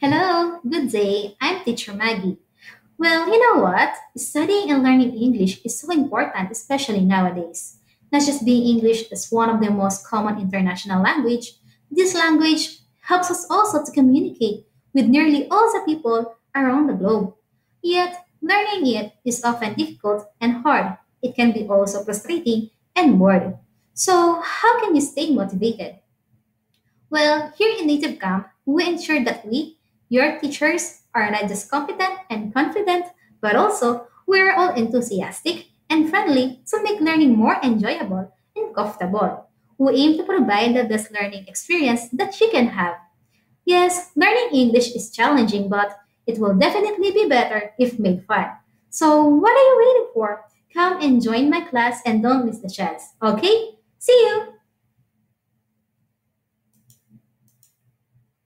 Hello, good day. I'm Teacher Maggie. Well, you know what? Studying and learning English is so important, especially nowadays. Not just being English as one of the most common international language, this language helps us also to communicate with nearly all the people around the globe. Yet, learning it is often difficult and hard. It can be also frustrating and boring. So, how can you stay motivated? Well, here in Native Camp, we ensure that we, your teachers, are not just competent and confident, but also we're all enthusiastic and friendly to make learning more enjoyable and comfortable. We aim to provide the best learning experience that you can have. Yes, learning English is challenging, but it will definitely be better if made fun. So, what are you waiting for? Come and join my class and don't miss the chance, okay? See you!